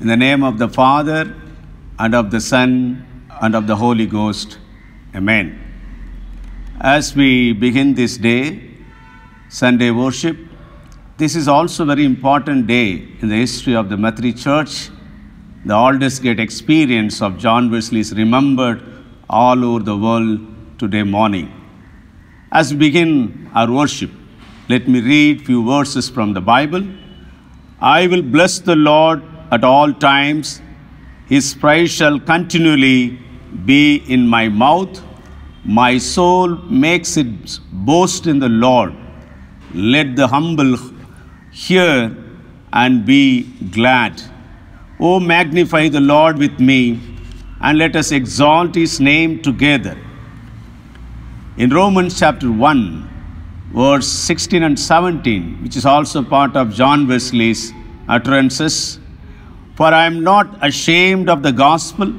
In the name of the Father, and of the Son, and of the Holy Ghost. Amen. As we begin this day, Sunday worship, this is also a very important day in the history of the Methodist Church. The Aldersgate experience of John Wesley is remembered all over the world today morning. As we begin our worship, let me read few verses from the Bible. I will bless the Lord at all times. His praise shall continually be in my mouth. My soul makes its boast in the Lord. Let the humble hear and be glad. O magnify the Lord with me, and let us exalt his name together. In Romans chapter 1, verse 16 and 17, which is also part of John Wesley's utterances, For I am not ashamed of the gospel,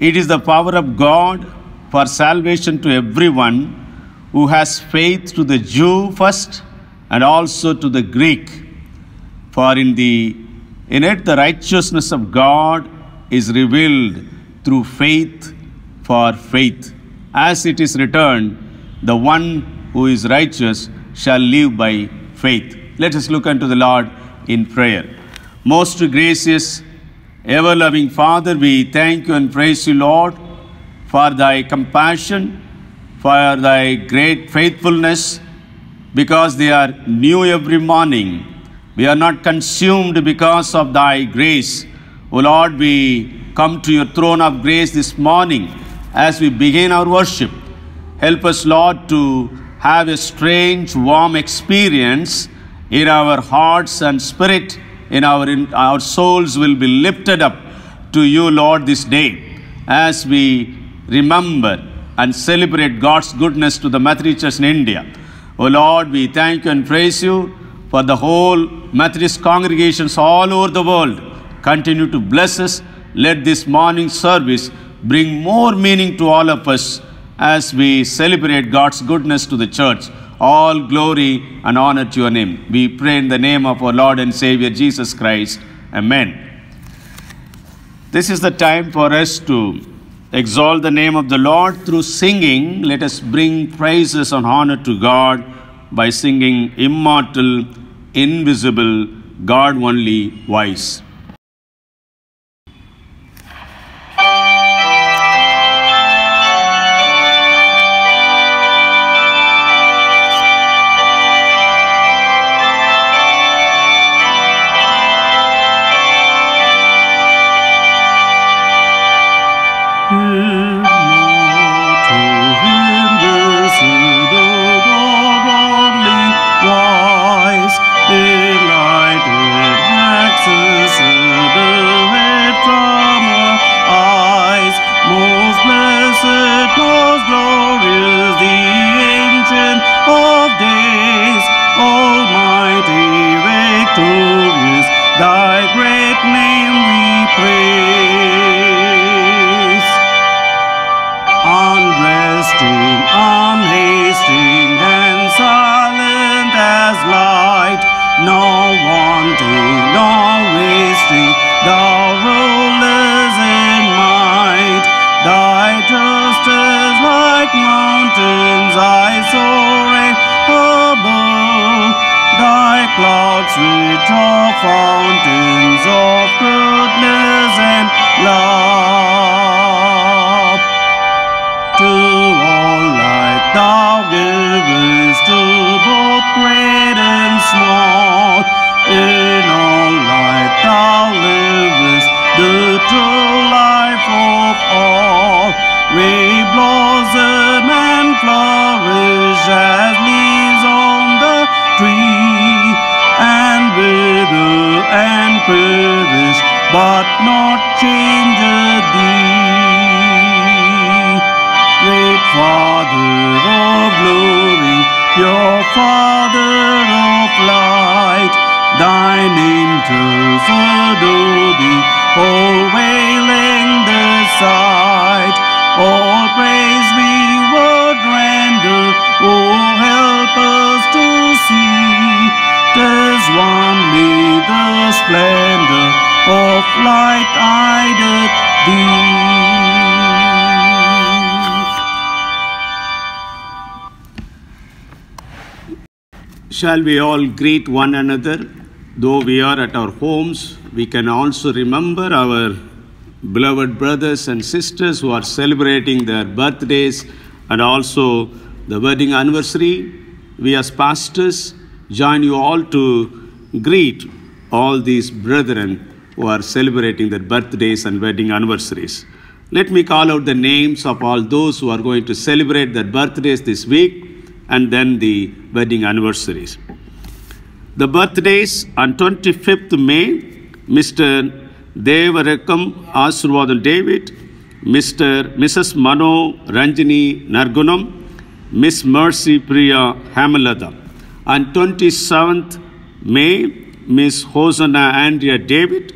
it is the power of God for salvation to everyone who has faith to the Jew first and also to the Greek. For in the in it the righteousness of God is revealed through faith for faith. As it is written, the one who is righteous shall live by faith. Let us look unto the Lord in prayer. Most gracious, ever loving Father, we thank you and praise you, Lord, for thy compassion, for thy great faithfulness, because they are new every morning. We are not consumed because of thy grace. O Lord, we come to your throne of grace this morning as we begin our worship. Help us, Lord, to have a strange, warm experience in our hearts and spirit, in our, in our souls will be lifted up to you, Lord, this day as we remember and celebrate God's goodness to the Methodist Church in India. O Lord, we thank you and praise you for the whole Methodist congregations all over the world. Continue to bless us. Let this morning service bring more meaning to all of us as we celebrate God's goodness to the church. All glory and honor to your name. We pray in the name of our Lord and Savior Jesus Christ. Amen. This is the time for us to exalt the name of the Lord through singing. Let us bring praises and honor to God by singing immortal, invisible, God only perish, but not change thee. Great Father of glory, pure Father of light, thy angels adore thee, all wailing their sight. All praise we would render, O help us to see as only the splendor of light guided thee. Shall we all greet one another? Though we are at our homes, we can also remember our beloved brothers and sisters who are celebrating their birthdays and also the wedding anniversary. We as pastors join you all to greet all these brethren who are celebrating their birthdays and wedding anniversaries. Let me call out the names of all those who are going to celebrate their birthdays this week and then the wedding anniversaries. The birthdays on 25th May, Mr. Devarakam Asruvadan David, Mr. Mrs. Mano Ranjini Nargunam, Miss Mercy Priya Hamalada. On 27th May, Miss Hosanna Andrea David,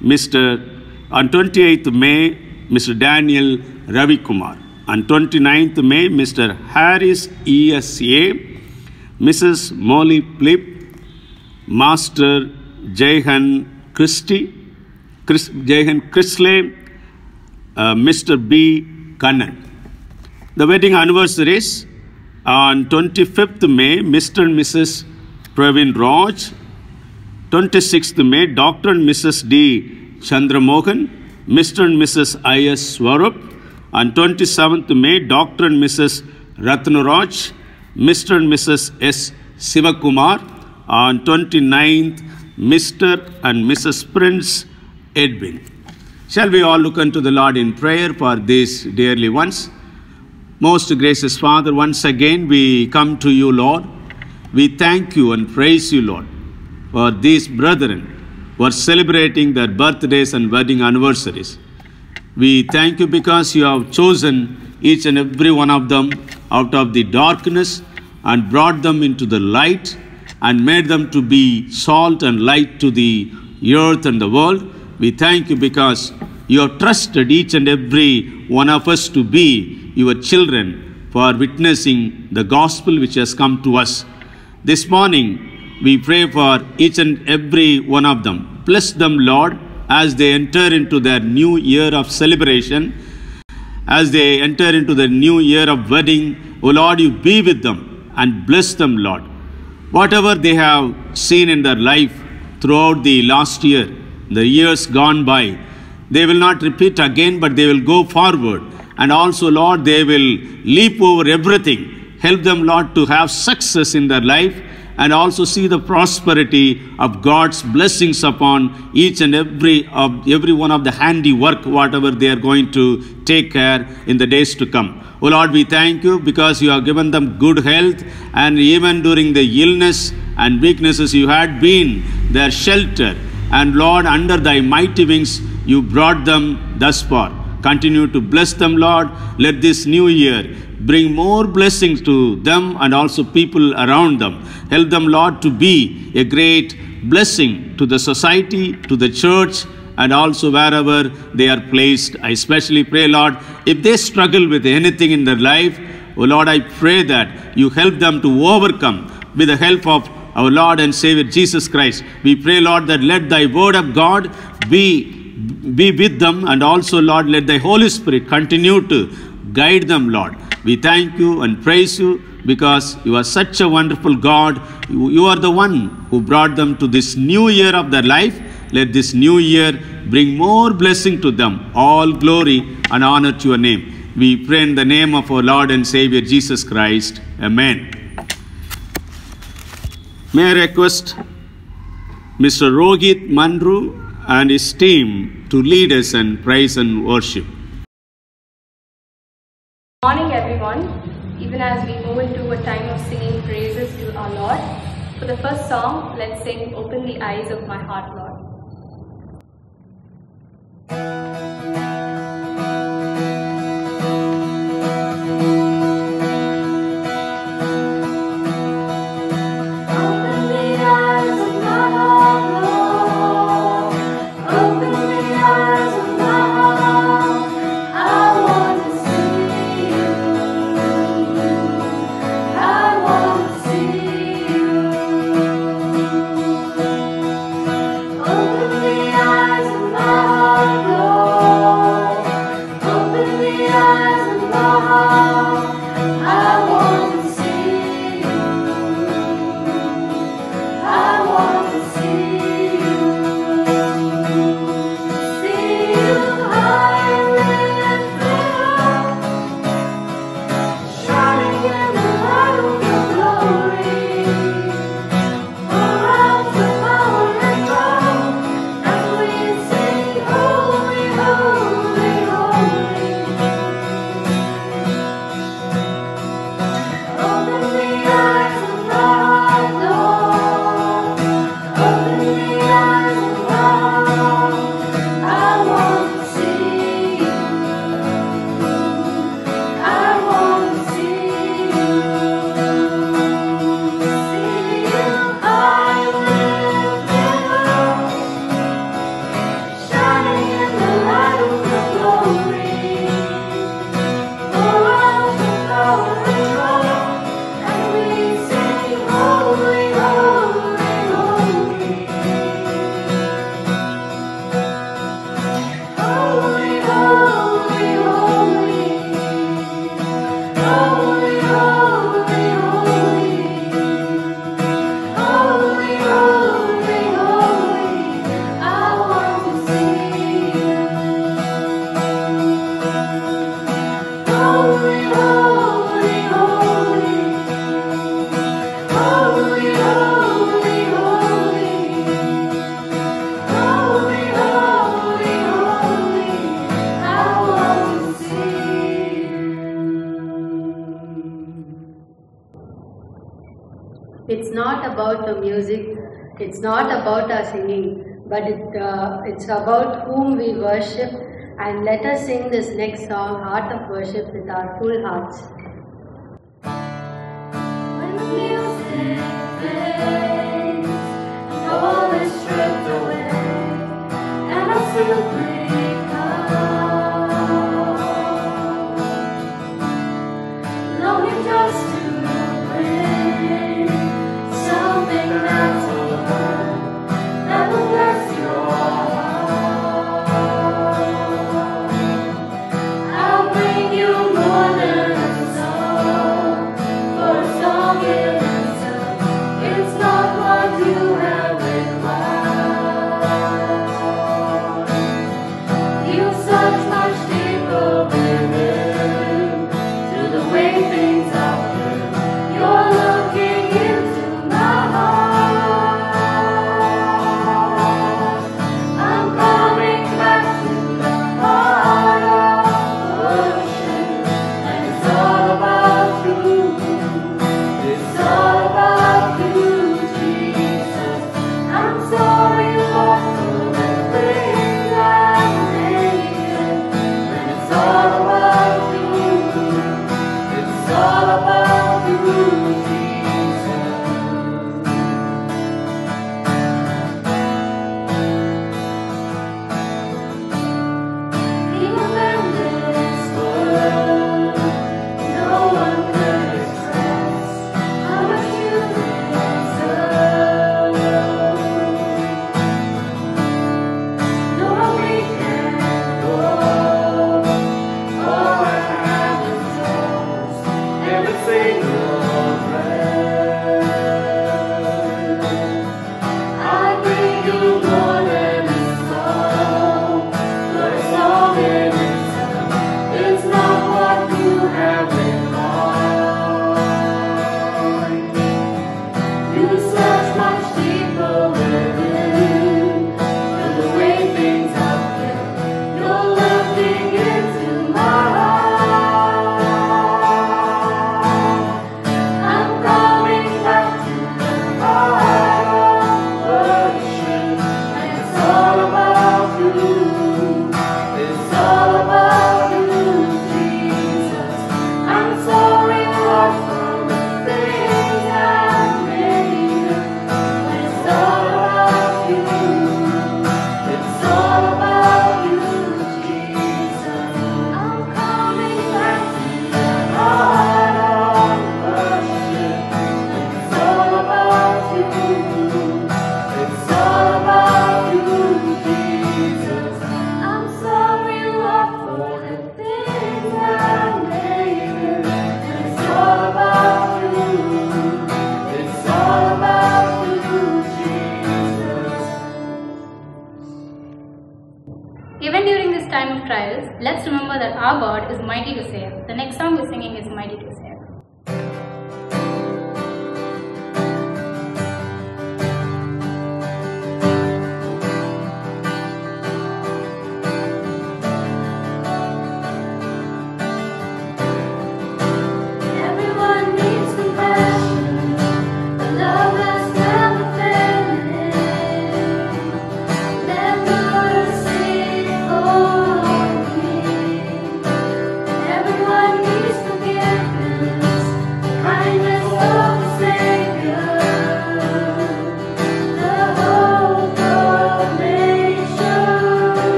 Mr. On 28th May, Mr. Daniel Ravi Kumar. On 29th May, Mr. Harris ESA, Mrs. Molly Plip, Master Jehan Christie, Chris, Jehan Chrisley, uh, Mr. B. Kannan. The wedding anniversaries on 25th May, Mr. and Mrs. Pravin Raj, 26th May, Dr. and Mrs. D. Chandramohan, Mr. and Mrs. I.S. Swarup. On 27th May, Dr. and Mrs. Ratnaraj, Mr. and Mrs. S. Sivakumar. On 29th, Mr. and Mrs. Prince Edwin. Shall we all look unto the Lord in prayer for these dearly ones? Most gracious Father, once again we come to you, Lord. We thank you and praise you, Lord, for these brethren who are celebrating their birthdays and wedding anniversaries. We thank you because you have chosen each and every one of them out of the darkness and brought them into the light and made them to be salt and light to the earth and the world. We thank you because you have trusted each and every one of us to be your children for witnessing the gospel which has come to us. This morning, we pray for each and every one of them. Bless them, Lord, as they enter into their new year of celebration, as they enter into the new year of wedding. O Lord, you be with them and bless them, Lord. Whatever they have seen in their life throughout the last year, the years gone by, they will not repeat again, but they will go forward. And also, Lord, they will leap over everything. Help them, Lord, to have success in their life and also see the prosperity of God's blessings upon each and every of every one of the handiwork, whatever they are going to take care in the days to come. O Lord, we thank you because you have given them good health, and even during the illness and weaknesses, you had been their shelter. And Lord, under thy mighty wings, you brought them thus far. Continue to bless them, Lord. Let this new year bring more blessings to them and also people around them. Help them, Lord, to be a great blessing to the society, to the church, and also wherever they are placed. I especially pray, Lord, if they struggle with anything in their life, oh Lord, I pray that you help them to overcome with the help of our Lord and Savior Jesus Christ. We pray, Lord, that let thy word of God be be with them and also lord let the holy spirit continue to guide them lord. We thank you and praise you because you are such a wonderful god. You, you, are the one who brought them to this new year of their life. Let this new year bring more blessing to them. All glory and honor to your name. We pray in the name of our lord and savior jesus christ. Amen. May i request mr rohit mandru and his team to lead us in praise and worship. Morning, everyone. Even as we move into a time of singing praises to our Lord, for the first song, let's sing Open the Eyes of My Heart, Lord. about our singing, but it, uh, it's about whom we worship. And let us sing this next song, Heart of Worship, with our full hearts.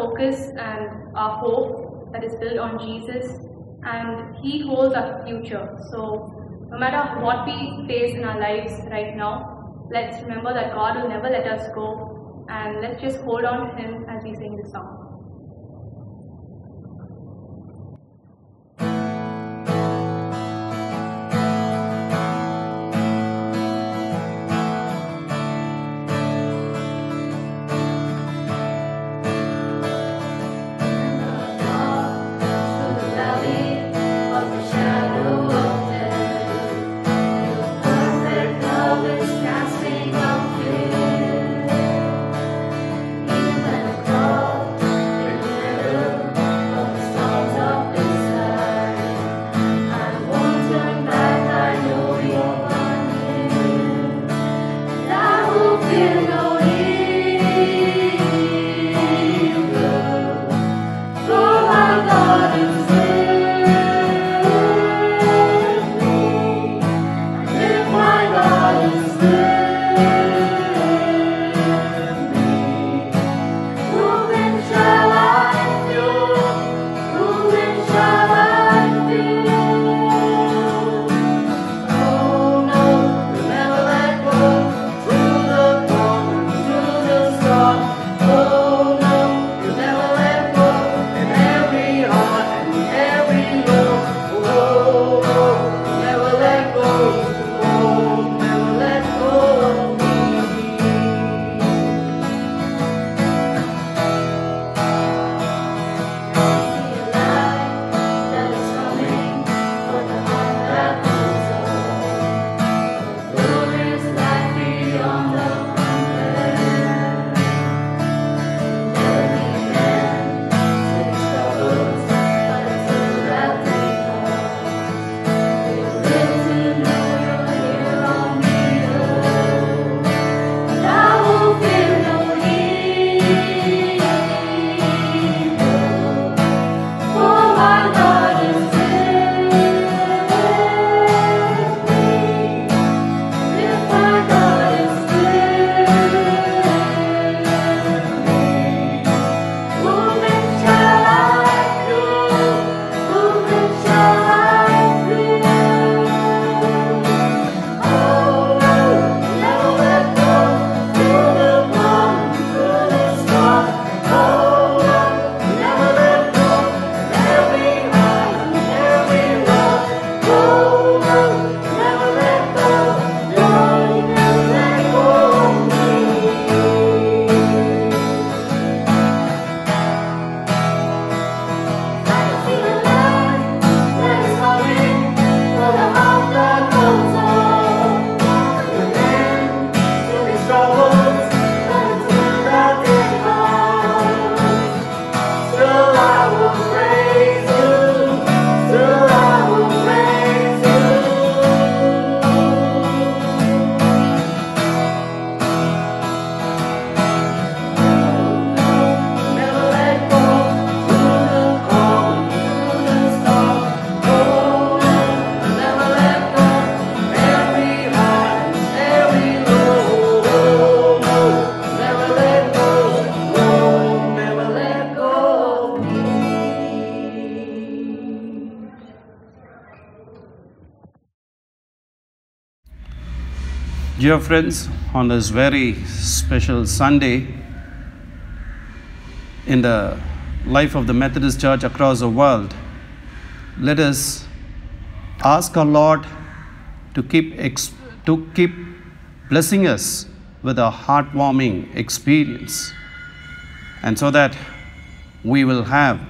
Focus and our hope that is built on Jesus, and He holds our future. So, no matter what we face in our lives right now, let's remember that God will never let us go, and let's just hold on to Him as we sing this song. you, know. Dear friends, on this very special Sunday in the life of the Methodist Church across the world, let us ask our Lord to keep, to keep blessing us with a heartwarming experience, and so that we will have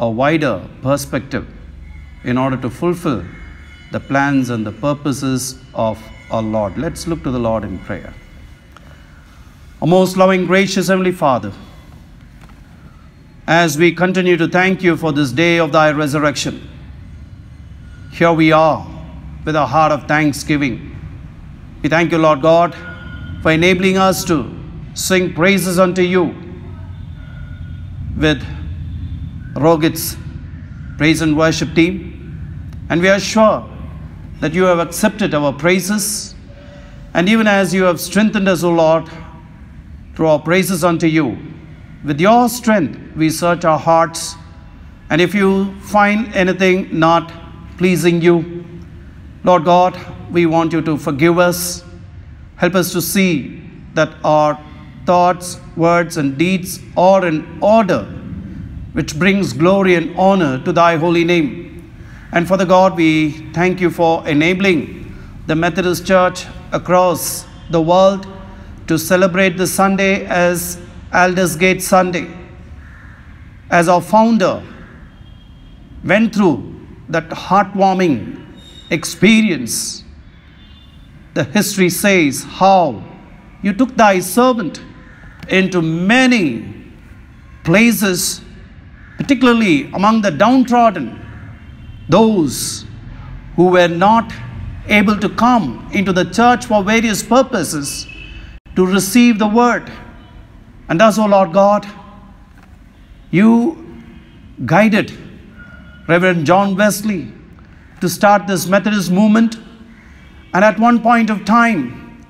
a wider perspective in order to fulfill the plans and the purposes of our Lord. Let's look to the Lord in prayer. O most loving, gracious Heavenly Father, as we continue to thank you for this day of thy resurrection, here we are with a heart of thanksgiving. We thank you, Lord God, for enabling us to sing praises unto you with Rohit's praise and worship team. And we are sure that you have accepted our praises. And even as you have strengthened us, O Lord, through our praises unto you, with your strength we search our hearts. And if you find anything not pleasing you, Lord God, we want you to forgive us. Help us to see that our thoughts, words, and deeds are in order, which brings glory and honor to thy holy name. And Father God, we thank you for enabling the Methodist Church across the world to celebrate this Sunday as Aldersgate Sunday. As our founder went through that heartwarming experience, the history says how you took thy servant into many places, particularly among the downtrodden those who were not able to come into the church for various purposes to receive the word. And thus, O Lord God, you guided Reverend John Wesley to start this Methodist movement. And at one point of time,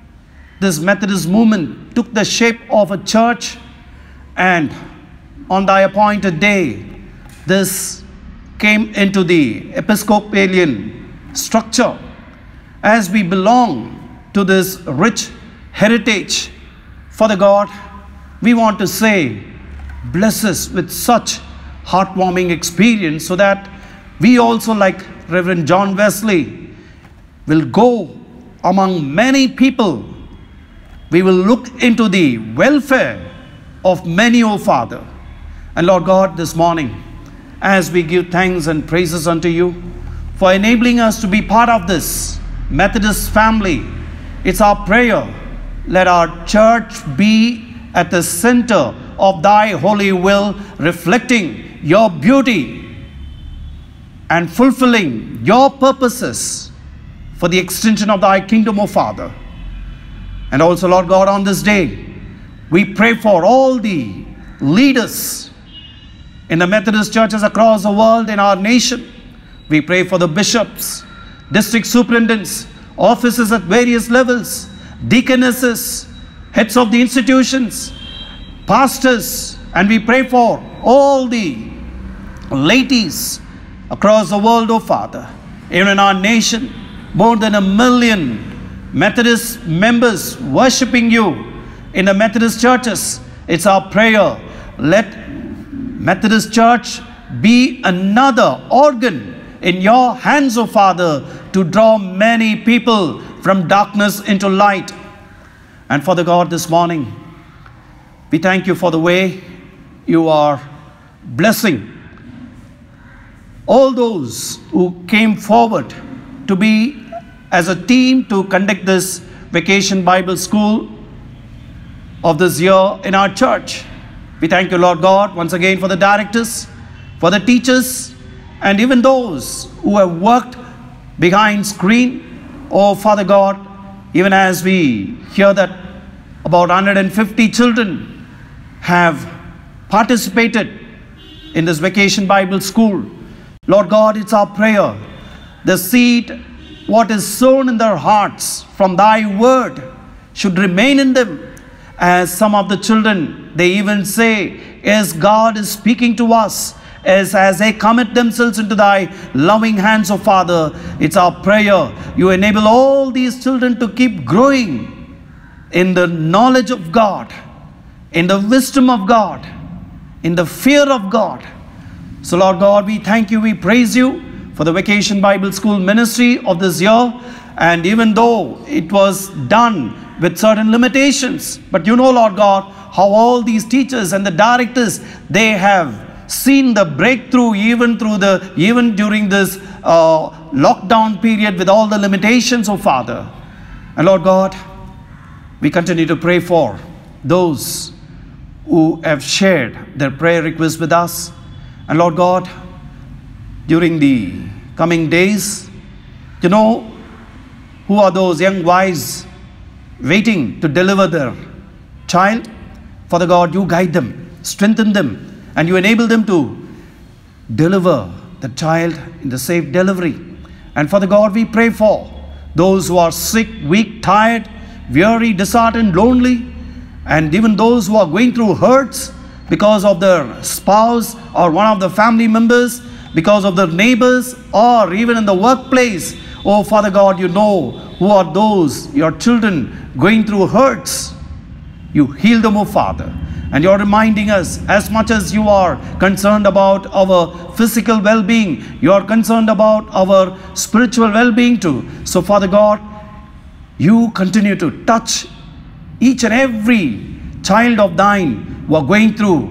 this Methodist movement took the shape of a church, and on thy appointed day, this came into the Episcopalian structure as we belong to this rich heritage. Father God, we want to say, bless us with such heartwarming experience so that we also, like Reverend John Wesley, will go among many people. We will look into the welfare of many, O Father. And Lord God, this morning, as we give thanks and praises unto you for enabling us to be part of this Methodist family. It's our prayer. Let our church be at the center of thy holy will, reflecting your beauty and fulfilling your purposes for the extension of thy kingdom, O Father. And also, Lord God, on this day, we pray for all the leaders in the Methodist churches across the world, in our nation. We pray for the bishops, district superintendents, officers at various levels, deaconesses, heads of the institutions, pastors, and we pray for all the ladies across the world, oh Father. Even in our nation, more than a million Methodist members worshiping you in the Methodist churches. It's our prayer. Let Methodist Church be another organ in your hands, O Father, to draw many people from darkness into light. And Father God, this morning, we thank you for the way you are blessing all those who came forward to be as a team to conduct this vacation Bible school of this year in our church. We thank you, Lord God, once again for the directors, for the teachers, and even those who have worked behind screen. Oh, Father God, even as we hear that about 150 children have participated in this vacation Bible school. Lord God, it's our prayer. The seed, what is sown in their hearts from thy word, should remain in them. As some of the children, they even say, Yes, God is speaking to us, as, as they commit themselves into thy loving hands, O Father, it's our prayer. You enable all these children to keep growing in the knowledge of God, in the wisdom of God, in the fear of God. So, Lord God, we thank you, we praise you for the Vacation Bible School ministry of this year. And even though it was done with certain limitations, but you know, Lord God, how all these teachers and the directors they have seen the breakthrough even through the even during this uh, lockdown period with all the limitations, oh Father. And Lord God, we continue to pray for those who have shared their prayer requests with us. And Lord God, during the coming days, you know, who are those young wives waiting to deliver their child? Father God, you guide them, strengthen them, and you enable them to deliver the child in the safe delivery. And Father God, we pray for those who are sick, weak, tired, weary, disheartened, lonely, and even those who are going through hurts because of their spouse or one of the family members, because of their neighbors, or even in the workplace. Oh, Father God, you know who are those, your children, going through hurts. You heal them, oh Father. And you're reminding us, as much as you are concerned about our physical well being, you are concerned about our spiritual well being too. So, Father God, you continue to touch each and every child of thine who are going through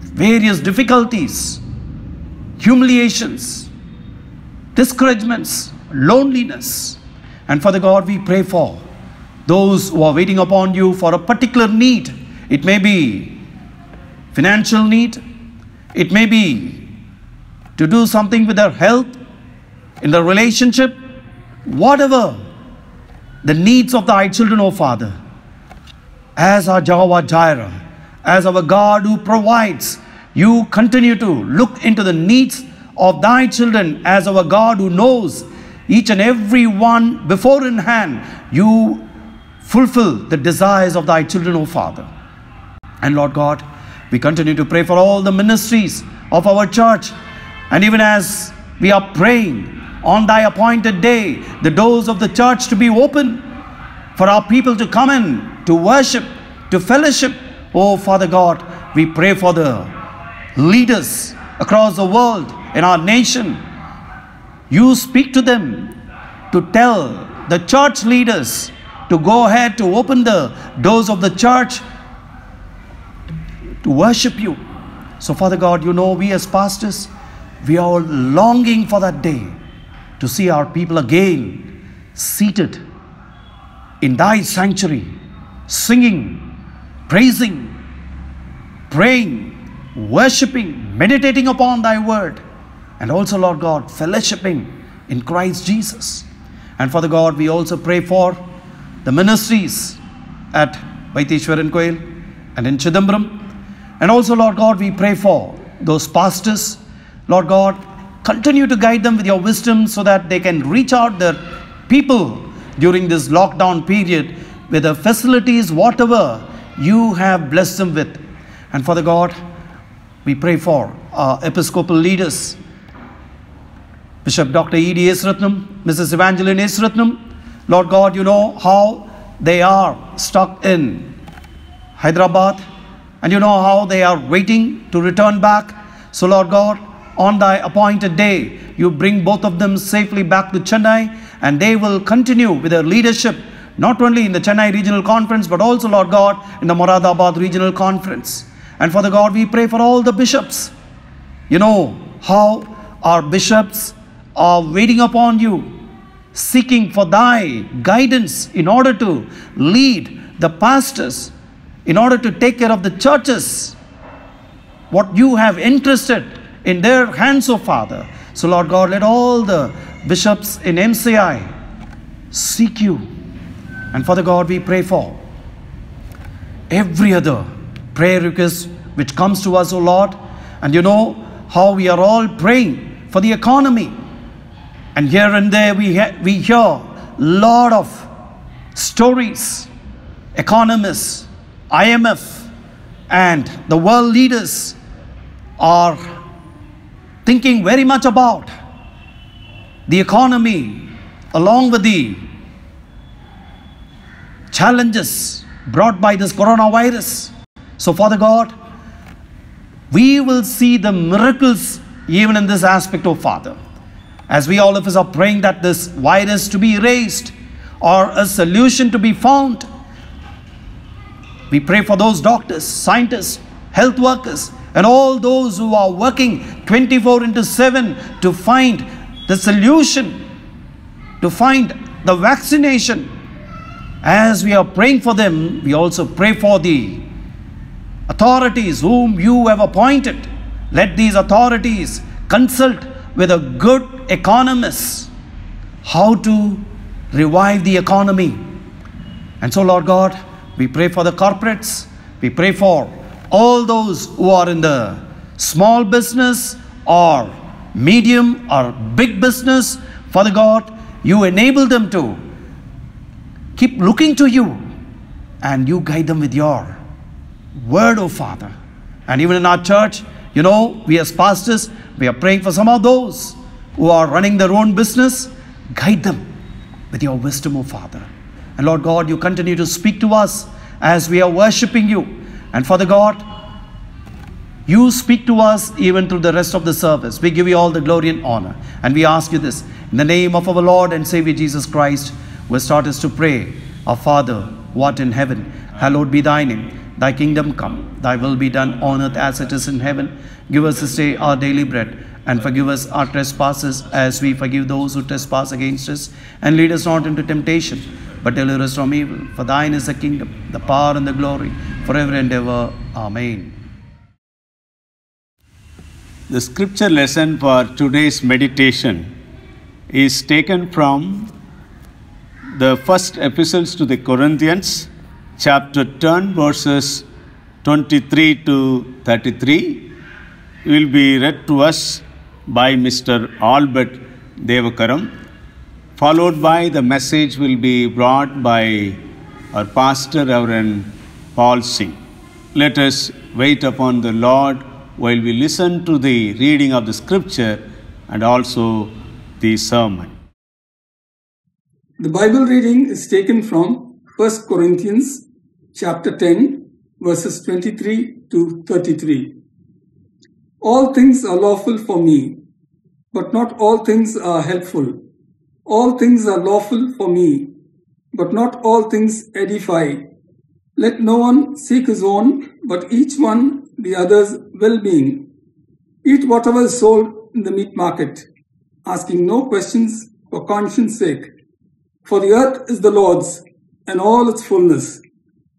various difficulties, humiliations, discouragements, loneliness. And Father God, we pray for those who are waiting upon you for a particular need. It may be financial need, it may be to do something with their health, in their relationship, whatever the needs of thy children, O Father, as our Jehovah Jireh, as our God who provides, you continue to look into the needs of thy children as our God who knows each and every one before in hand. You fulfill the desires of thy children, O Father. And Lord God, we continue to pray for all the ministries of our church. And even as we are praying on thy appointed day, the doors of the church to be open for our people to come in, to worship, to fellowship. Oh, Father God, we pray for the leaders across the world in our nation. You speak to them to tell the church leaders to go ahead to open the doors of the church to worship you. So, Father God, you know, we as pastors, we are longing for that day to see our people again seated in thy sanctuary, singing, praising, praying, worshiping, meditating upon thy word, and also, Lord God, fellowshipping in Christ Jesus. And Father God, we also pray for the ministries at Vaitheeswaran Koil and in Chidambaram. And also, Lord God, we pray for those pastors. Lord God, continue to guide them with your wisdom so that they can reach out their people during this lockdown period with the facilities, whatever you have blessed them with. And Father God, we pray for our episcopal leaders, Bishop Dr. E.D. Esratnam, Mrs. Evangeline Esratnam. Lord God, you know how they are stuck in Hyderabad and you know how they are waiting to return back. So, Lord God, on thy appointed day, you bring both of them safely back to Chennai and they will continue with their leadership not only in the Chennai Regional Conference but also, Lord God, in the Moradabad Regional Conference. And Father God, we pray for all the bishops. You know how our bishops are waiting upon you, seeking for thy guidance in order to lead the pastors, in order to take care of the churches, what you have entrusted in their hands, O Father. So, Lord God, let all the bishops in MCI seek you. And Father God, we pray for every other prayer request which comes to us, O Lord. And you know how we are all praying for the economy. And here and there we, we hear lot of stories, economists, IMF, and the world leaders are thinking very much about the economy along with the challenges brought by this coronavirus. So, Father God, we will see the miracles even in this aspect of Father. As we all of us are praying that this virus to be erased or a solution to be found, we pray for those doctors, scientists, health workers, and all those who are working 24 into 7 to find the solution, to find the vaccination. As we are praying for them, we also pray for the authorities whom you have appointed. Let these authorities consult with a good economist how to revive the economy. And so, Lord God, we pray for the corporates, we pray for all those who are in the small business or medium or big business. Father God, you enable them to keep looking to you and you guide them with your word, oh Father. And even in our church, you know, we as pastors, we are praying for some of those who are running their own business. Guide them with your wisdom, oh Father. And Lord God, you continue to speak to us as we are worshiping you. And Father God, you speak to us even through the rest of the service. We give you all the glory and honor. And we ask you this in the name of our Lord and Savior Jesus Christ. We start us to pray, Our Father, what in heaven, hallowed be thy name. Thy kingdom come, thy will be done on earth as it is in heaven. Give us this day our daily bread, and forgive us our trespasses as we forgive those who trespass against us. And lead us not into temptation, but deliver us from evil. For thine is the kingdom, the power, and the glory, forever and ever. Amen. The scripture lesson for today's meditation is taken from the first epistles to the Corinthians, chapter 10, verses 23 to 33. It will be read to us by Mr. Albert Devakaram, followed by the message will be brought by our pastor, Reverend Paul Singh. Let us wait upon the Lord while we listen to the reading of the scripture and also the sermon. The Bible reading is taken from 1 Corinthians chapter 10 verses 23 to 33. All things are lawful for me, but not all things are helpful. All things are lawful for me, but not all things edify. Let no one seek his own, but each one the other's well-being. Eat whatever is sold in the meat market, asking no questions for conscience sake. For the earth is the Lord's and all its fullness.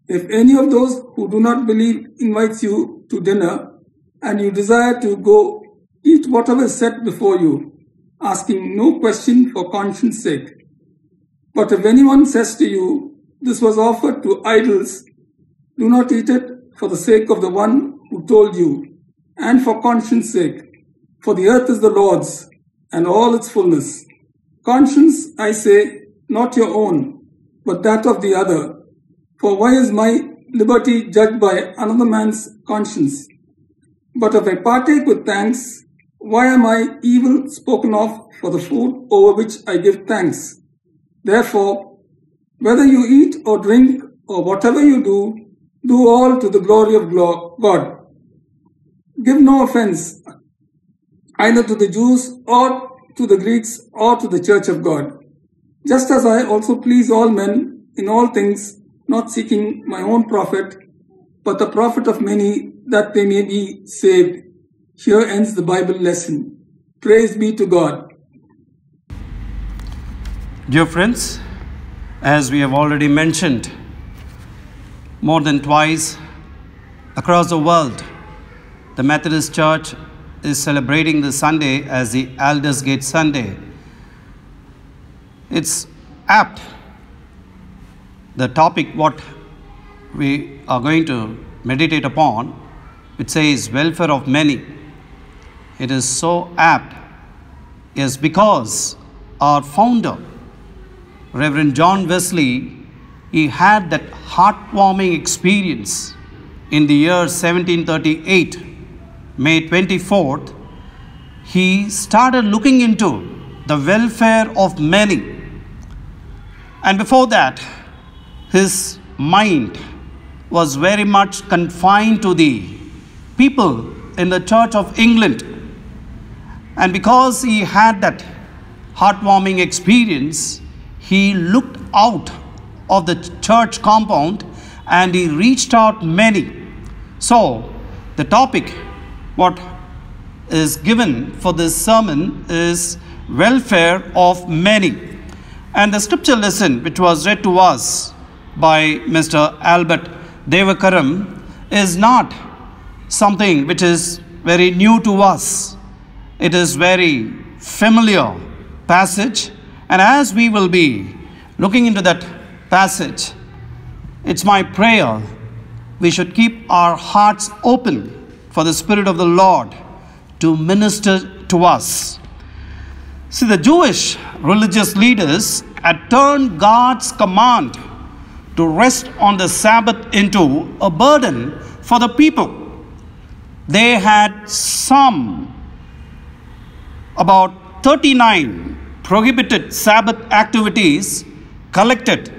If any of those who do not believe invites you to dinner and you desire to go, eat whatever is set before you, asking no question for conscience sake. But if anyone says to you, this was offered to idols, do not eat it for the sake of the one who told you, and for conscience sake. For the earth is the Lord's and all its fullness. Conscience, I say, not your own, but that of the other. For why is my liberty judged by another man's conscience? But if I partake with thanks, why am I evil spoken of for the food over which I give thanks? Therefore, whether you eat or drink or whatever you do, do all to the glory of God. Give no offense either to the Jews or to the Greeks or to the church of God. Just as I also please all men in all things, not seeking my own profit, but the profit of many that they may be saved. Here ends the Bible lesson. Praise be to God. Dear friends, as we have already mentioned more than twice across the world, the Methodist Church is celebrating the Sunday as the Aldersgate Sunday. It's apt, the topic what we are going to meditate upon, it says welfare of many. It is so apt, is because our founder, Reverend John Wesley, he had that heartwarming experience in the year 1738, May 24th. he started looking into the welfare of many. And before that, his mind was very much confined to the people in the Church of England. And because he had that heartwarming experience, he looked out of the church compound and he reached out many. So, the topic, what is given for this sermon is welfare of many. And the scripture lesson which was read to us by Mr. Albert Devakaram is not something which is very new to us. It is very familiar passage and as we will be looking into that passage it's my prayer we should keep our hearts open for the spirit of the Lord to minister to us. See, the Jewish religious leaders had turned God's command to rest on the Sabbath into a burden for the people. They had some about 39 prohibited Sabbath activities collected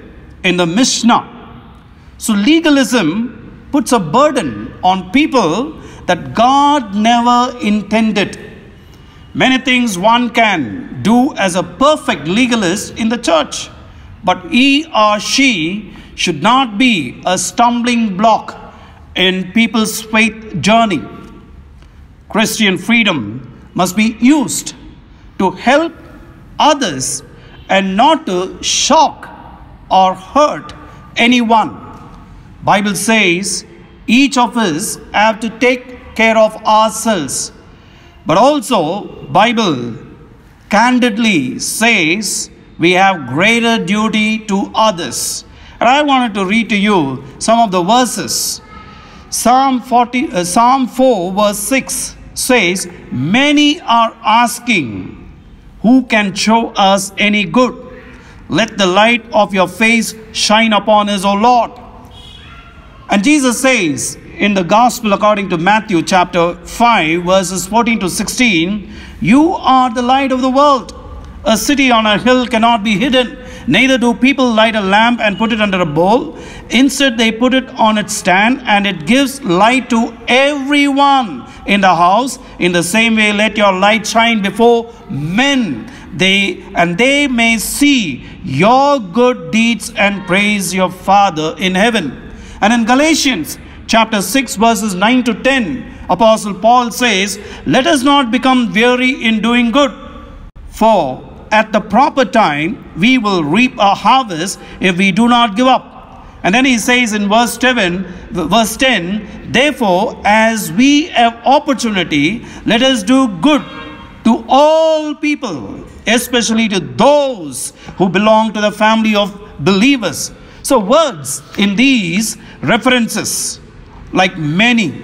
in the Mishnah. So, legalism puts a burden on people that God never intended. Many things one can do as a perfect legalist in the church, but he or she should not be a stumbling block in people's faith journey. Christian freedom must be used to help others and not to shock or hurt anyone. Bible says each of us have to take care of ourselves. But also Bible candidly says we have greater duty to others. And I wanted to read to you some of the verses. Psalm 40 uh, Psalm 4 verse 6 says many are asking who can show us any good? Let the light of your face shine upon us o lord. And jesus says in the gospel according to matthew chapter 5 verses 14 to 16 you are the light of the world. A city on a hill cannot be hidden Neither do people light a lamp and put it under a bowl. Instead, they put it on its stand and it gives light to everyone in the house. In the same way, let your light shine before men. They and they may see your good deeds and praise your Father in heaven. And in Galatians chapter 6, verses 9 to 10, Apostle Paul says, Let us not become weary in doing good. For at the proper time we will reap a harvest if we do not give up. And then he says in verse 7, verse 10, therefore, as we have opportunity, let us do good to all people, especially to those who belong to the family of believers. So, words in these references, like many,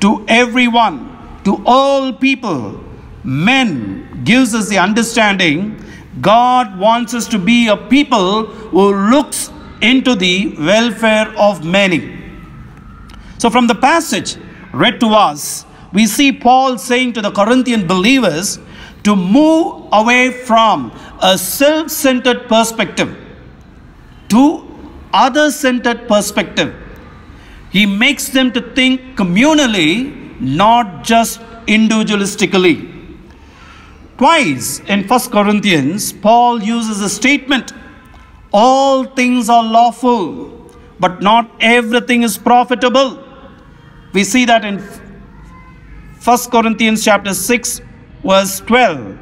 to everyone, to all people, men, gives us the understanding God wants us to be a people who looks into the welfare of many. So, from the passage read to us, we see Paul saying to the Corinthian believers to move away from a self centered perspective to other centered perspective. He makes them to think communally, not just individualistically. Twice in 1 Corinthians, Paul uses a statement all things are lawful, but not everything is profitable. We see that in 1 Corinthians chapter 6, verse 12.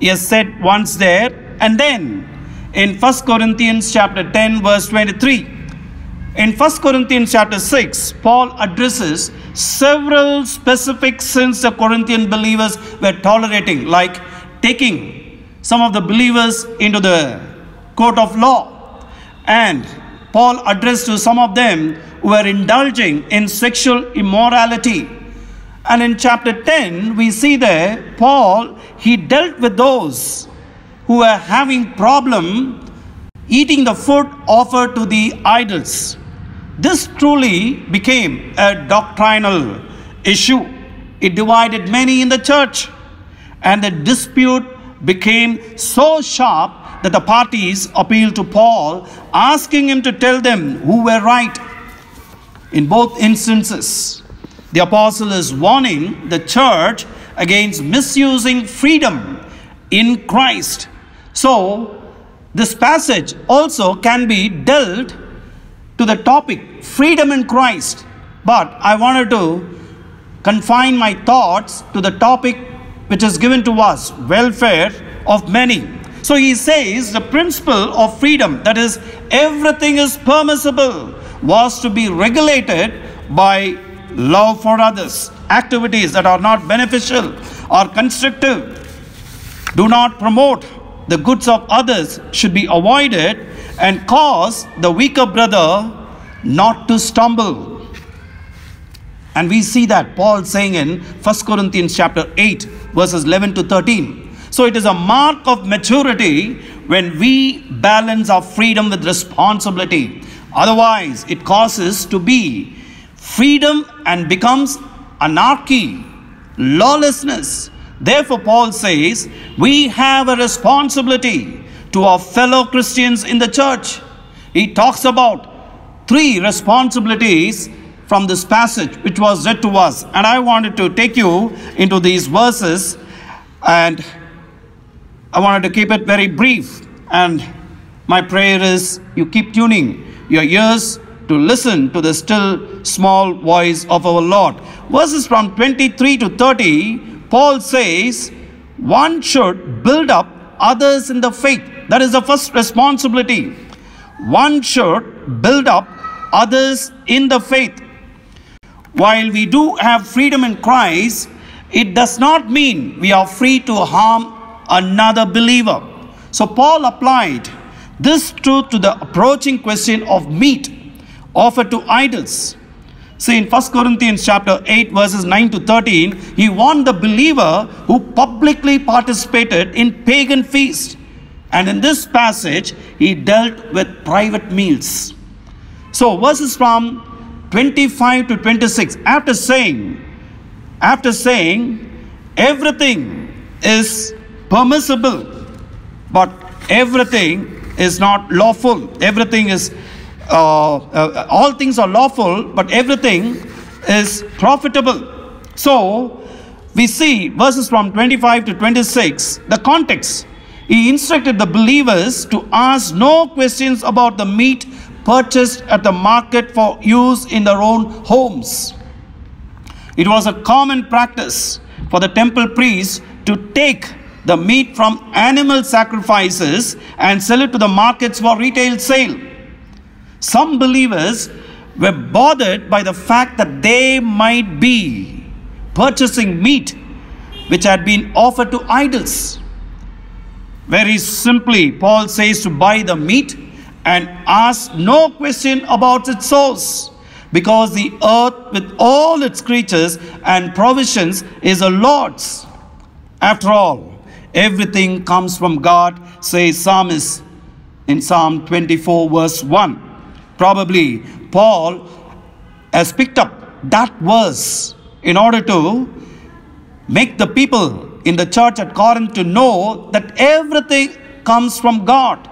He has said once there, and then in 1 Corinthians chapter 10, verse 23. In 1 Corinthians chapter 6, Paul addresses several specific sins the Corinthian believers were tolerating, like taking some of the believers into the court of law. And Paul addressed to some of them who were indulging in sexual immorality. And in chapter 10, we see there, Paul, he dealt with those who were having problem eating the food offered to the idols. This truly became a doctrinal issue. It divided many in the church. and the dispute became so sharp that the parties appealed to Paul, asking him to tell them who were right. In both instances, the apostle is warning the church against misusing freedom in Christ. So, this passage also can be dealt to the topic freedom in Christ. But I wanted to confine my thoughts to the topic which is given to us welfare of many. So he says the principle of freedom, that is, everything is permissible, was to be regulated by love for others. Activities that are not beneficial or constructive, do not promote the goods of others, should be avoided and cause the weaker brother not to stumble. And we see that Paul saying in 1 Corinthians chapter 8, verses 11 to 13. So it is a mark of maturity when we balance our freedom with responsibility. Otherwise, it causes to be freedom and becomes anarchy, lawlessness. Therefore, Paul says, we have a responsibility to our fellow Christians in the church. He talks about three responsibilities from this passage which was read to us. And I wanted to take you into these verses and I wanted to keep it very brief. And my prayer is you keep tuning your ears to listen to the still small voice of our Lord. Verses from 23 to 30, Paul says, one should build up others in the faith. That is the first responsibility. One should build up others in the faith. While we do have freedom in Christ, it does not mean we are free to harm another believer. So Paul applied this truth to the approaching question of meat offered to idols. See in 1 Corinthians chapter 8 verses 9 to 13, he warned the believer who publicly participated in pagan feasts. And in this passage, he dealt with private meals. So verses from 25 to 26, after saying, after saying everything is permissible, but everything is not lawful. Everything is, uh, uh, all things are lawful, but everything is profitable. So we see verses from 25 to 26, the context. He instructed the believers to ask no questions about the meat purchased at the market for use in their own homes. It was a common practice for the temple priests to take the meat from animal sacrifices and sell it to the markets for retail sale. Some believers were bothered by the fact that they might be purchasing meat which had been offered to idols. Very simply, Paul says to buy the meat and ask no question about its source because the earth with all its creatures and provisions is the Lord's. After all, everything comes from God, says Psalmist in Psalm 24, verse 1. Probably Paul has picked up that verse in order to make the people in the church at Corinth to know that everything comes from God.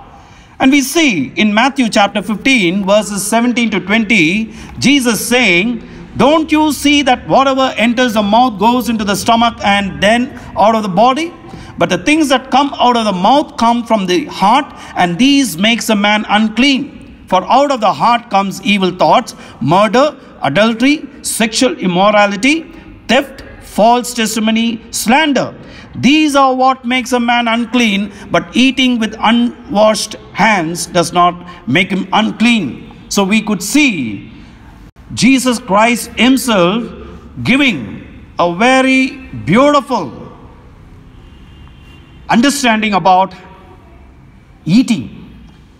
And we see in Matthew chapter 15, verses 17 to 20, Jesus saying, Don't you see that whatever enters the mouth goes into the stomach and then out of the body? But the things that come out of the mouth come from the heart, and these makes a man unclean. For out of the heart comes evil thoughts, murder, adultery, sexual immorality, theft, false testimony, slander. These are what makes a man unclean, but eating with unwashed hands does not make him unclean. So we could see Jesus Christ Himself giving a very beautiful understanding about eating.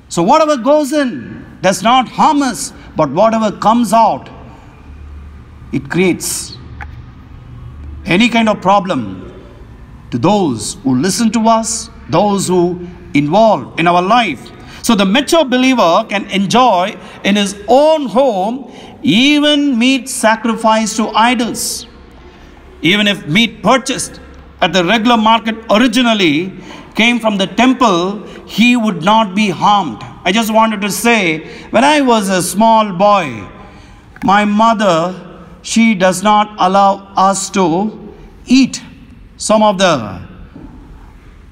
So, whatever goes in does not harm us, but whatever comes out, it creates any kind of problem to those who listen to us, those who involve in our life. So the mature believer can enjoy in his own home even meat sacrificed to idols. Even if meat purchased at the regular market originally came from the temple, he would not be harmed. I just wanted to say, when I was a small boy, my mother, she does not allow us to eat some of the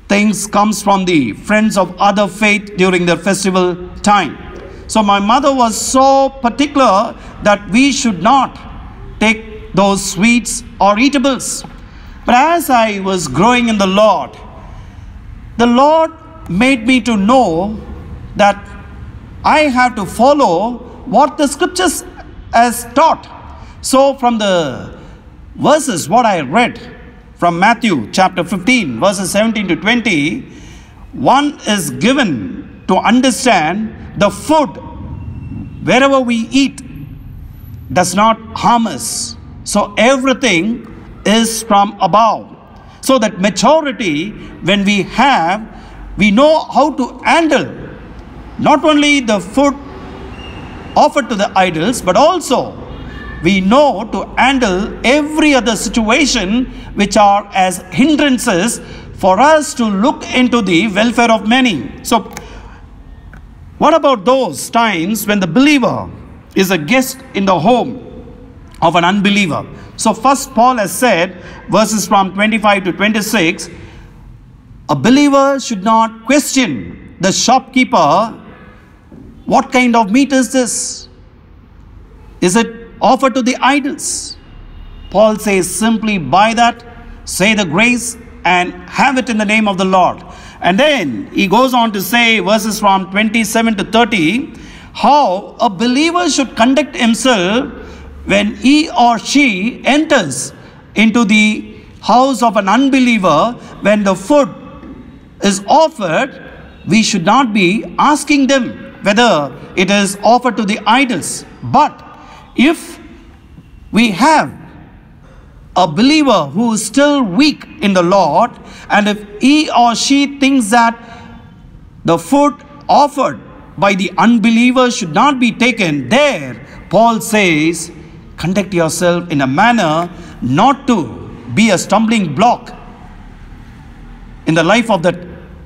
things comes from the friends of other faith during the festival time. So my mother was so particular that we should not take those sweets or eatables. But as I was growing in the Lord, the Lord made me to know that I have to follow what the scriptures has taught. So from the verses what I read from Matthew chapter 15 verses 17 to 20, one is given to understand the food wherever we eat does not harm us. So everything is from above. So that maturity, when we have, we know how to handle not only the food offered to the idols, but also we know to handle every other situation which are as hindrances for us to look into the welfare of many. So, what about those times when the believer is a guest in the home of an unbeliever? So, first, Paul has said, verses from 25 to 26, a believer should not question the shopkeeper what kind of meat is this? Is it offered to the idols? Paul says simply buy that, say the grace, and have it in the name of the Lord. And then he goes on to say, verses from 27 to 30, how a believer should conduct himself when he or she enters into the house of an unbeliever when the food is offered, we should not be asking them whether it is offered to the idols. But if we have a believer who is still weak in the Lord, and if he or she thinks that the food offered by the unbeliever should not be taken, there Paul says, conduct yourself in a manner not to be a stumbling block in the life of that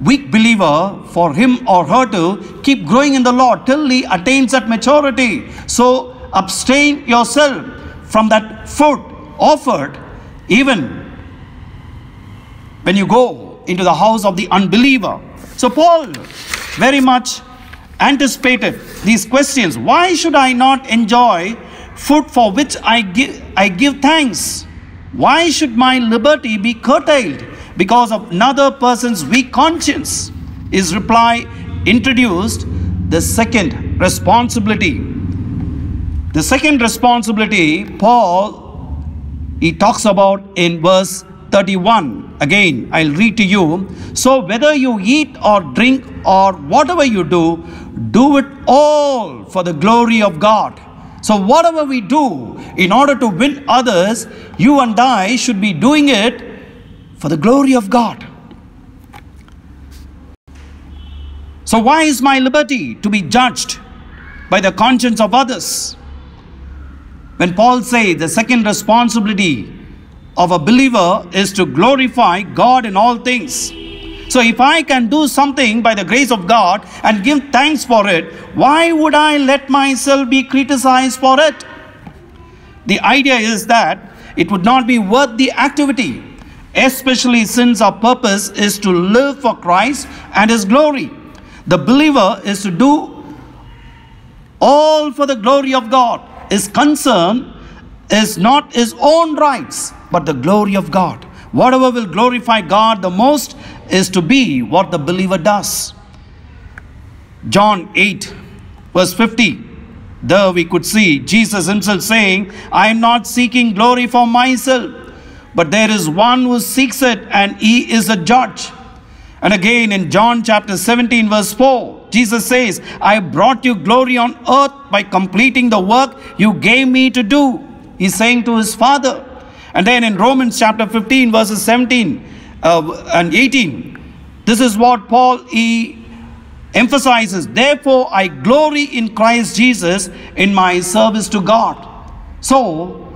weak believer for him or her to keep growing in the Lord till he attains that maturity. So abstain yourself from that food offered even when you go into the house of the unbeliever. So Paul very much anticipated these questions. Why should I not enjoy food for which I give, I give thanks? Why should my liberty be curtailed because of another person's weak conscience? His reply introduced the second responsibility. The second responsibility, Paul, he talks about in verse 31. Again, I'll read to you. So, whether you eat or drink or whatever you do, do it all for the glory of God. So, whatever we do in order to win others, you and I should be doing it for the glory of God. So, why is my liberty to be judged by the conscience of others? When Paul says the second responsibility of a believer is to glorify God in all things. So, if I can do something by the grace of God and give thanks for it, why would I let myself be criticized for it? The idea is that it would not be worth the activity, especially since our purpose is to live for Christ and His glory. The believer is to do all for the glory of God. His concern is not his own rights, but the glory of God. Whatever will glorify God the most is to be what the believer does. John 8, verse 50. There we could see Jesus himself saying, I am not seeking glory for myself, but there is one who seeks it, and he is a judge. And again in John chapter 17, verse 4, Jesus says, I brought you glory on earth by completing the work you gave me to do. He's saying to his Father. And then in Romans chapter 15, verses 17 uh, and 18, this is what Paul he emphasizes. Therefore, I glory in Christ Jesus in my service to God. So,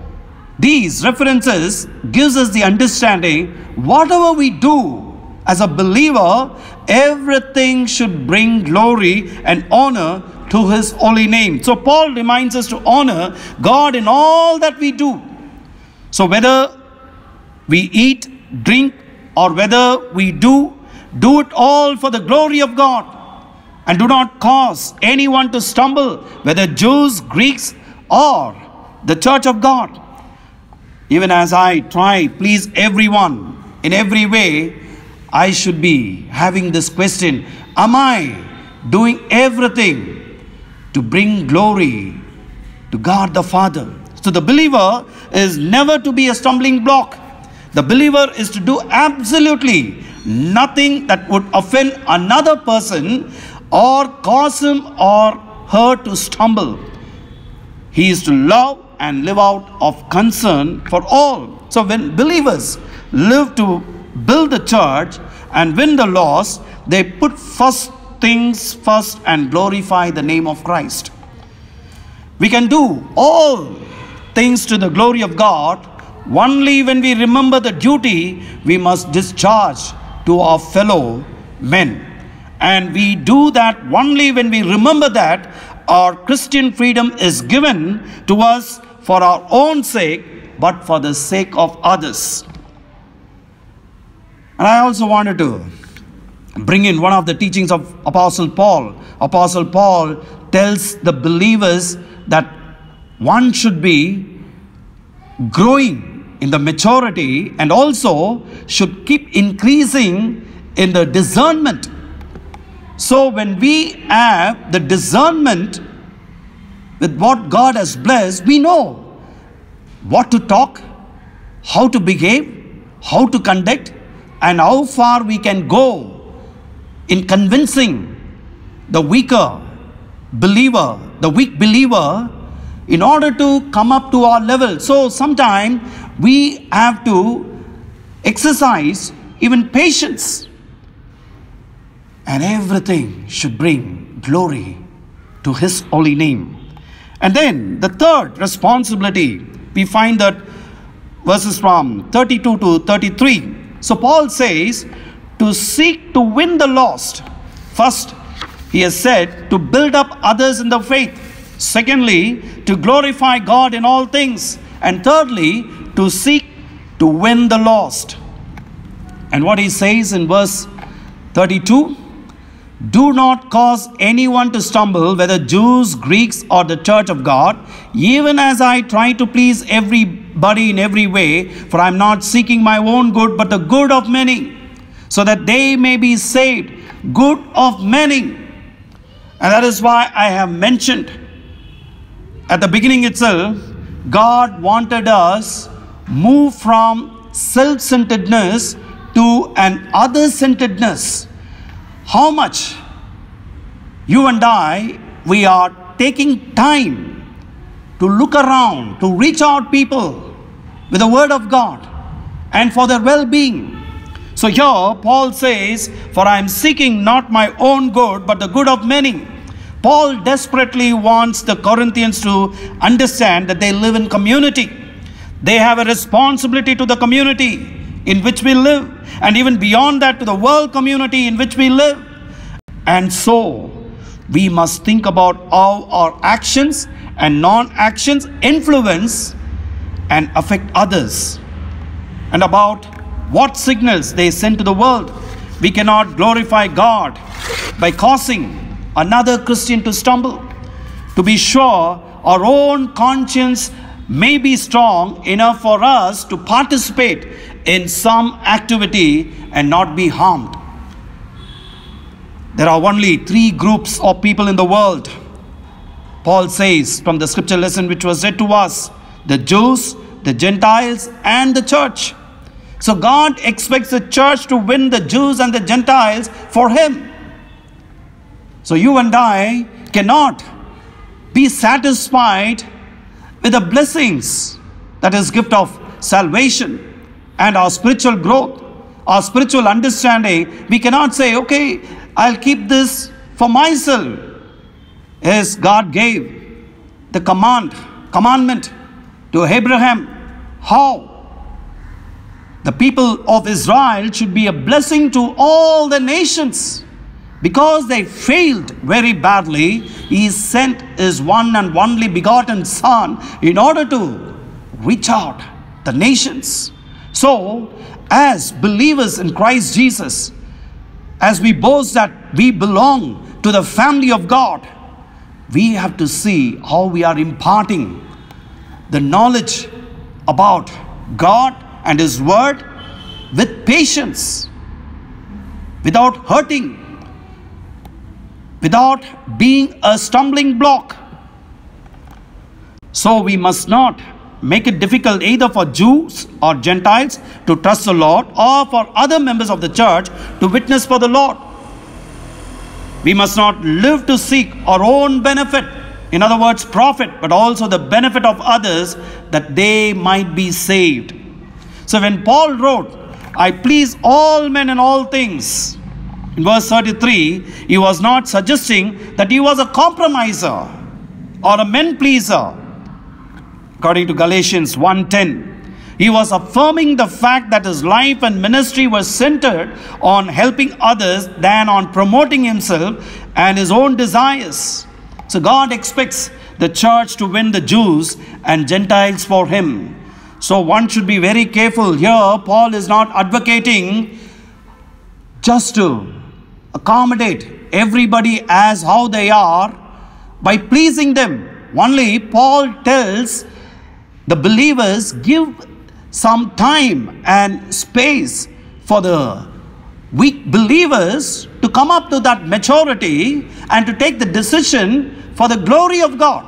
these references gives us the understanding whatever we do as a believer everything should bring glory and honor to his holy name. So paul reminds us to honor god in all that we do. So whether we eat drink or whether we do do it all for the glory of god. And do not cause anyone to stumble whether jews greeks or the church of god. Even as I try please everyone in every way, I should be having this question Am I doing everything to bring glory to God the Father? So the believer is never to be a stumbling block. The believer is to do absolutely nothing that would offend another person or cause him or her to stumble. He is to love and live out of concern for all. So when believers live to build the church and win the lost, they put first things first and glorify the name of Christ. We can do all things to the glory of God only when we remember the duty we must discharge to our fellow men. And we do that only when we remember that our Christian freedom is given to us for our own sake, but for the sake of others. And I also wanted to bring in one of the teachings of Apostle Paul. Apostle Paul tells the believers that one should be growing in the maturity and also should keep increasing in the discernment. So, when we have the discernment with what God has blessed, we know what to talk, how to behave, how to conduct, and how far we can go in convincing the weaker believer, the weak believer, in order to come up to our level. So sometimes we have to exercise even patience. And everything should bring glory to His holy name. And then the third responsibility, we find that verses from 32 to 33. So Paul says, to seek to win the lost. First, he has said to build up others in the faith. Secondly, to glorify God in all things. And thirdly, to seek to win the lost. And what he says in verse 32 do not cause anyone to stumble, whether Jews, Greeks, or the church of God, even as I try to please everybody in every way, for I am not seeking my own good, but the good of many, so that they may be saved. Good of many. And that is why I have mentioned at the beginning itself, God wanted us move from self-centeredness to an other-centeredness. How much you and I, we are taking time to look around, to reach out people with the word of God and for their well-being. So here Paul says, For I am seeking not my own good, but the good of many. Paul desperately wants the Corinthians to understand that they live in community. They have a responsibility to the community in which we live, and even beyond that, to the world community in which we live. And so, we must think about how our actions and non actions influence and affect others, and about what signals they send to the world. We cannot glorify God by causing another Christian to stumble. To be sure, our own conscience may be strong enough for us to participate in some activity and not be harmed. There are only three groups of people in the world. Paul says from the scripture lesson which was read to us the Jews, the Gentiles, and the church. So God expects the church to win the Jews and the Gentiles for Him. So you and I cannot be satisfied with the blessings that is gift of salvation and our spiritual growth, our spiritual understanding. We cannot say, okay, I'll keep this for myself. Yes, God gave the command, commandment to Abraham how the people of Israel should be a blessing to all the nations. Because they failed very badly, he sent his one and only begotten Son in order to reach out the nations. So, as believers in Christ Jesus, as we boast that we belong to the family of God, we have to see how we are imparting the knowledge about God and His Word with patience, without hurting, without being a stumbling block. So we must not make it difficult either for Jews or Gentiles to trust the Lord or for other members of the church to witness for the Lord. We must not live to seek our own benefit, in other words, profit, but also the benefit of others that they might be saved. So when Paul wrote, I please all men in all things, in verse 33, he was not suggesting that he was a compromiser or a men pleaser. According to Galatians 1:10, he was affirming the fact that his life and ministry was centered on helping others than on promoting himself and his own desires. So God expects the church to win the Jews and Gentiles for him. So one should be very careful here. Paul is not advocating just to accommodate everybody as how they are by pleasing them. Only Paul tells the believers give some time and space for the weak believers to come up to that maturity and to take the decision for the glory of God.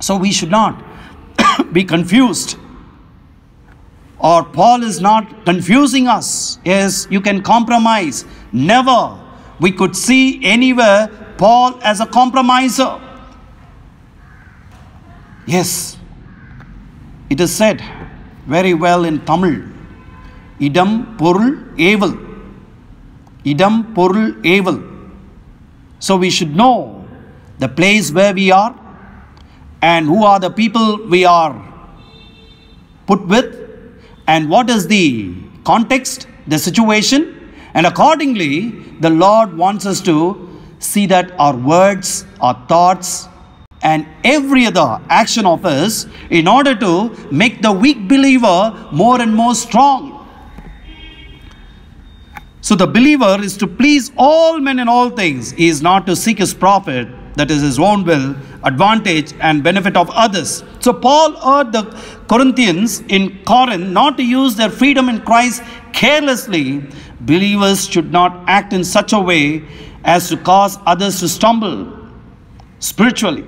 So we should not be confused. Or Paul is not confusing us. Yes, you can compromise. Never we could see anywhere Paul as a compromiser. Yes, it is said very well in Tamil Idam Porul aval, Idam Porul aval." So we should know the place where we are and who are the people we are put with and what is the context, the situation, and accordingly, the Lord wants us to see that our words, our thoughts, and every other action of us in order to make the weak believer more and more strong. So the believer is to please all men in all things. He is not to seek his profit, that is his own will, advantage, and benefit of others. So Paul urged the Corinthians in Corinth not to use their freedom in Christ carelessly. Believers should not act in such a way as to cause others to stumble spiritually.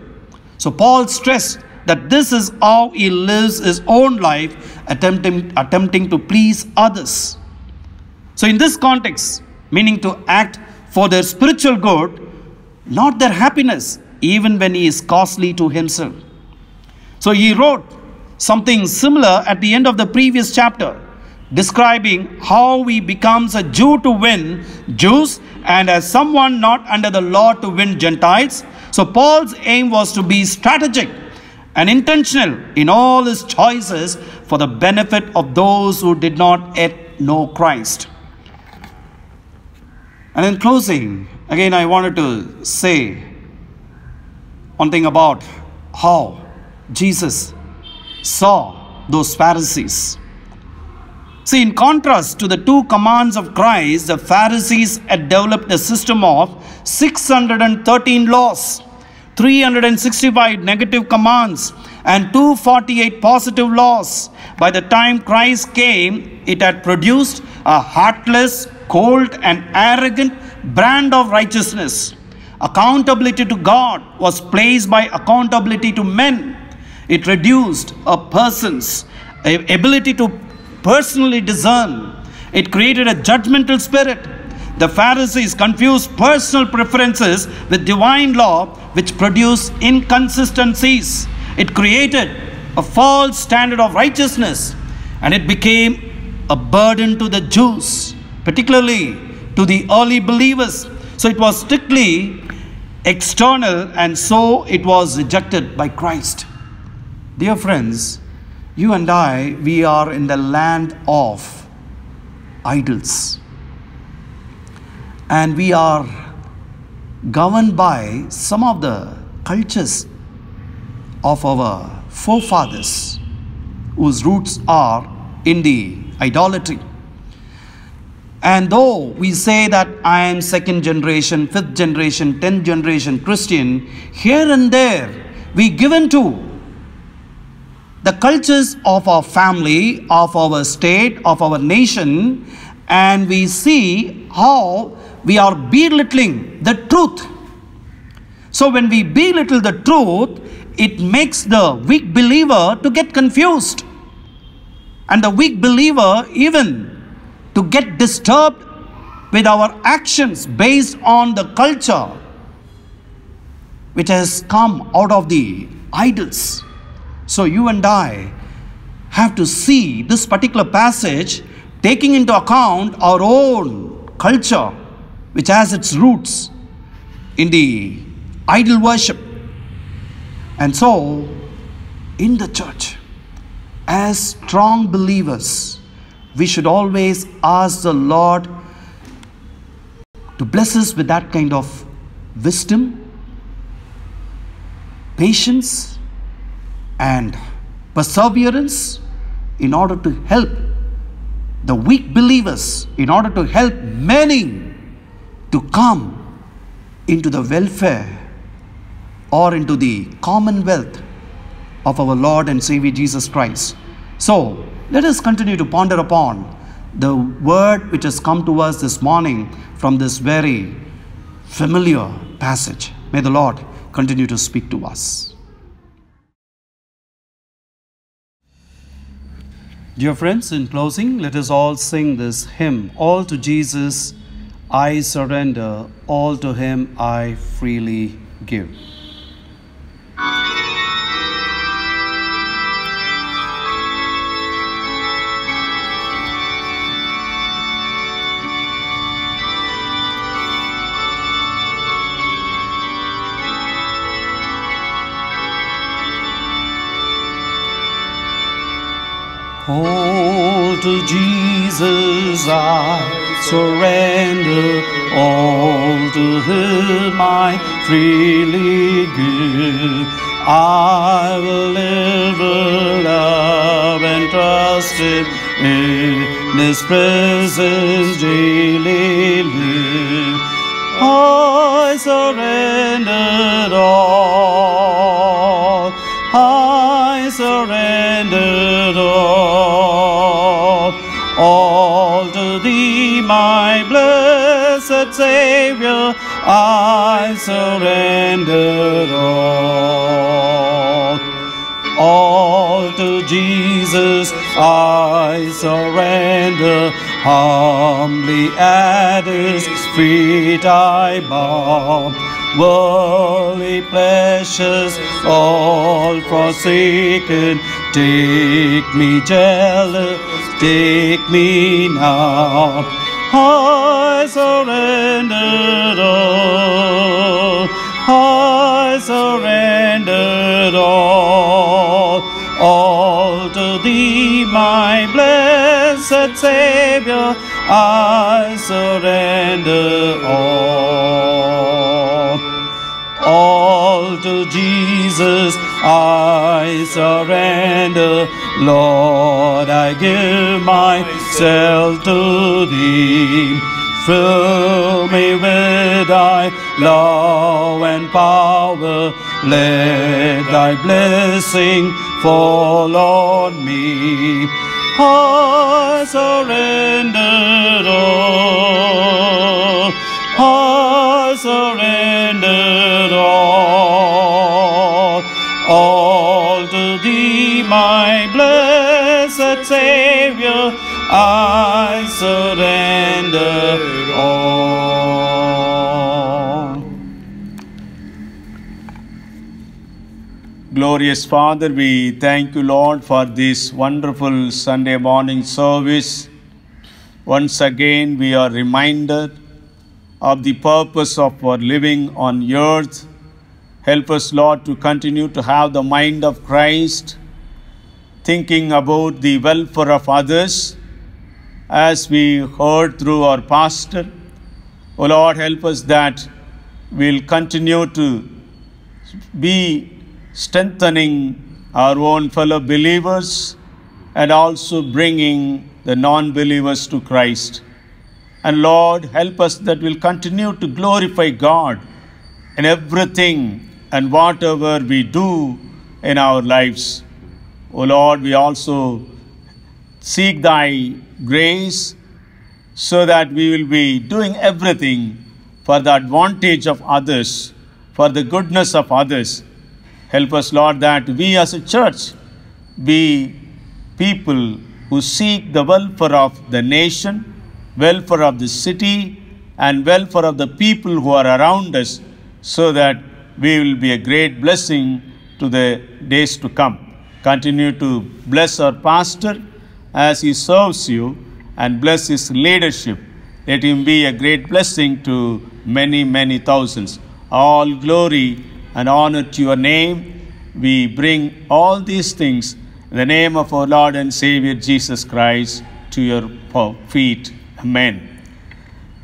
So Paul stressed that this is how he lives his own life, attempting, attempting to please others. So, in this context, meaning to act for their spiritual good, not their happiness, even when he is costly to himself. So, he wrote something similar at the end of the previous chapter, describing how he becomes a Jew to win Jews and as someone not under the law to win Gentiles. So, Paul's aim was to be strategic and intentional in all his choices for the benefit of those who did not yet know Christ. And in closing, again, I wanted to say one thing about how Jesus saw those Pharisees. See, in contrast to the two commands of Christ, the Pharisees had developed a system of 613 laws, 365 negative commands, and 248 positive laws. By the time Christ came, it had produced a heartless, cold, and arrogant brand of righteousness. Accountability to God was placed by accountability to men. It reduced a person's ability to personally discern. It created a judgmental spirit. The Pharisees confused personal preferences with divine law, which produced inconsistencies. It created a false standard of righteousness, and it became a burden to the Jews, particularly to the early believers. So it was strictly external, and so it was rejected by Christ. Dear friends, you and I, we are in the land of idols. And we are governed by some of the cultures of our forefathers whose roots are in the idolatry. And though we say that I am second generation, fifth generation, tenth generation Christian, here and there we give in to the cultures of our family, of our state, of our nation, and we see how we are belittling the truth. So when we belittle the truth, it makes the weak believer to get confused. And the weak believer even to get disturbed with our actions based on the culture which has come out of the idols. So you and I have to see this particular passage taking into account our own culture, which has its roots in the idol worship. And so, in the church, as strong believers, we should always ask the Lord to bless us with that kind of wisdom, patience, and perseverance in order to help the weak believers, in order to help many to come into the welfare or into the commonwealth of our Lord and Savior Jesus Christ. So, let us continue to ponder upon the word which has come to us this morning from this very familiar passage. May the Lord continue to speak to us. Dear friends, in closing, let us all sing this hymn All to Jesus I surrender, all to Him I freely give. All to Jesus I surrender, all to Him I freely give. I will live, love, and trust Him in His presence daily live. I surrender all. Savior. I surrender all, all to Jesus. I surrender. Humbly at His feet I bow worldly pleasures all forsaken. Take me, Jesus, take me now. I surrender all. I surrender all. All to Thee, my blessed Savior. I surrender all all to Jesus I surrender. Lord, I give myself to thee. Fill me with thy love and power. Let thy blessing fall on me. I surrender all. I surrender Savior. I surrender all. Glorious Father, we thank you, Lord, for this wonderful Sunday morning service. Once again, we are reminded of the purpose of our living on earth. Help us, Lord, to continue to have the mind of Christ thinking about the welfare of others as we heard through our pastor. O Lord, help us that we'll continue to be strengthening our own fellow believers and also bringing the non believers to Christ. And Lord, help us that we'll continue to glorify God in everything and whatever we do in our lives. O Lord, we also seek Thy grace so that we will be doing everything for the advantage of others, for the goodness of others. Help us, Lord, that we as a church be people who seek the welfare of the nation, welfare of the city, and welfare of the people who are around us, so that we will be a great blessing to the days to come. Continue to bless our pastor as he serves you and bless his leadership. Let him be a great blessing to many, many thousands. All glory and honor to your name. We bring all these things in the name of our Lord and Savior Jesus Christ to your feet. Amen.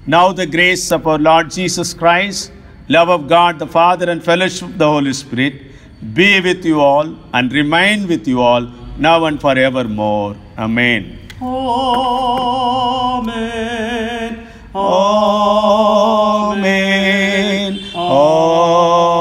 Now the grace of our Lord Jesus Christ, love of God the Father, and fellowship of the Holy Spirit be with you all and remain with you all now and forevermore. Amen. Amen. Amen. Amen.